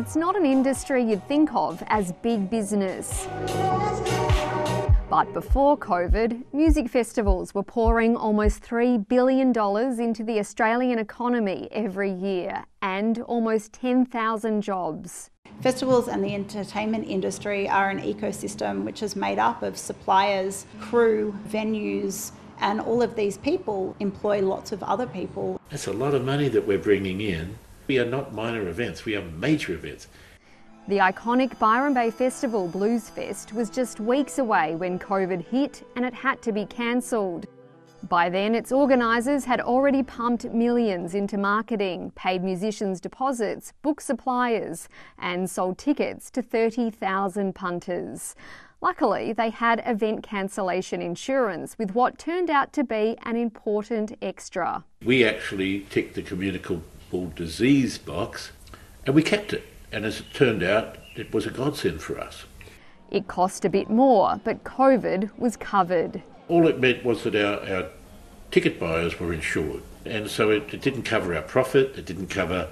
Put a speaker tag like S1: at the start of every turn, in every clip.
S1: it's not an industry you'd think of as big business. But before COVID, music festivals were pouring almost $3 billion into the Australian economy every year and almost 10,000 jobs.
S2: Festivals and the entertainment industry are an ecosystem which is made up of suppliers, crew, venues, and all of these people employ lots of other people.
S3: That's a lot of money that we're bringing in. We are not minor events, we are major events.
S1: The iconic Byron Bay Festival Bluesfest was just weeks away when COVID hit and it had to be cancelled. By then, its organisers had already pumped millions into marketing, paid musicians deposits, booked suppliers, and sold tickets to 30,000 punters. Luckily, they had event cancellation insurance with what turned out to be an important extra.
S3: We actually ticked the communicable disease box and we kept it. And as it turned out, it was a godsend for us.
S1: It cost a bit more, but COVID was covered.
S3: All it meant was that our, our ticket buyers were insured. And so it, it didn't cover our profit, it didn't cover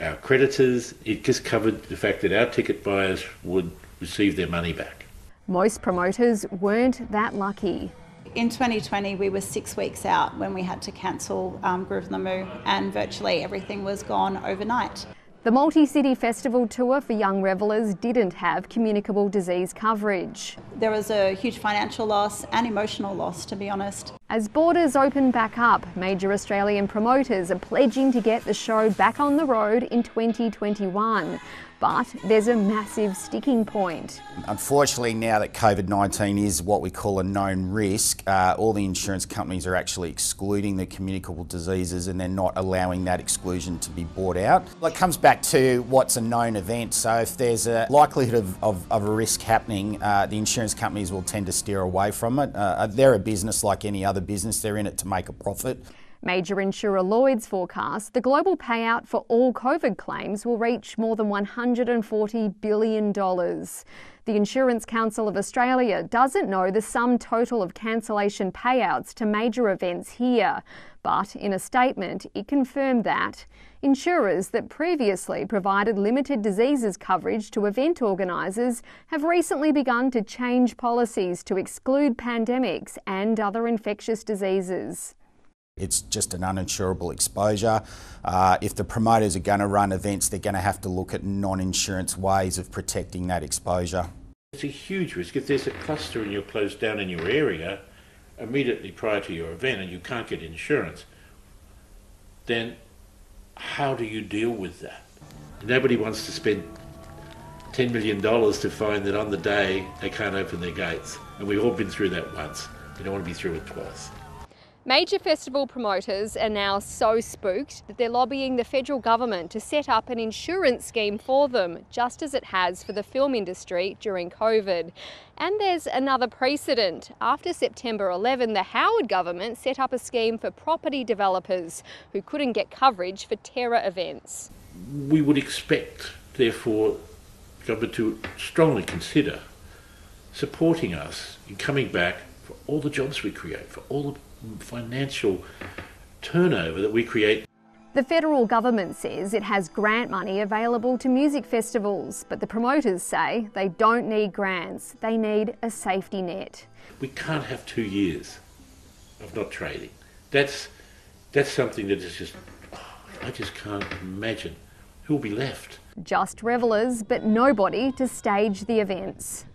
S3: our creditors, it just covered the fact that our ticket buyers would receive their money back.
S1: Most promoters weren't that lucky.
S2: In 2020, we were six weeks out when we had to cancel um, Groove and virtually everything was gone overnight.
S1: The multi city festival tour for young revellers didn't have communicable disease coverage.
S2: There was a huge financial loss and emotional loss, to be honest.
S1: As borders open back up, major Australian promoters are pledging to get the show back on the road in 2021. But there's a massive sticking point.
S4: Unfortunately, now that COVID 19 is what we call a known risk, uh, all the insurance companies are actually excluding the communicable diseases and they're not allowing that exclusion to be bought out. Well, it comes back to what's a known event. So, if there's a likelihood of, of, of a risk happening, uh, the insurance companies will tend to steer away from it. Uh, they're a business like any other business, they're in it to make a profit.
S1: Major insurer Lloyd's forecast the global payout for all COVID claims will reach more than $140 billion. The Insurance Council of Australia doesn't know the sum total of cancellation payouts to major events here, but in a statement it confirmed that insurers that previously provided limited diseases coverage to event organisers have recently begun to change policies to exclude pandemics and other infectious diseases.
S4: It's just an uninsurable exposure. Uh, if the promoters are going to run events, they're going to have to look at non insurance ways of protecting that exposure.
S3: It's a huge risk. If there's a cluster and you're closed down in your area immediately prior to your event and you can't get insurance, then how do you deal with that? Nobody wants to spend $10 million to find that on the day they can't open their gates. And we've all been through that once. We don't want to be through it twice.
S1: Major festival promoters are now so spooked that they're lobbying the federal government to set up an insurance scheme for them, just as it has for the film industry during COVID. And there's another precedent. After September 11, the Howard government set up a scheme for property developers who couldn't get coverage for terror events.
S3: We would expect, therefore, the government to strongly consider supporting us in coming back for all the jobs we create, for all the financial turnover that we create.
S1: The federal government says it has grant money available to music festivals, but the promoters say they don't need grants, they need a safety net.
S3: We can't have two years of not trading. That's, that's something that is just, oh, I just can't imagine who will be left.
S1: Just revellers, but nobody to stage the events.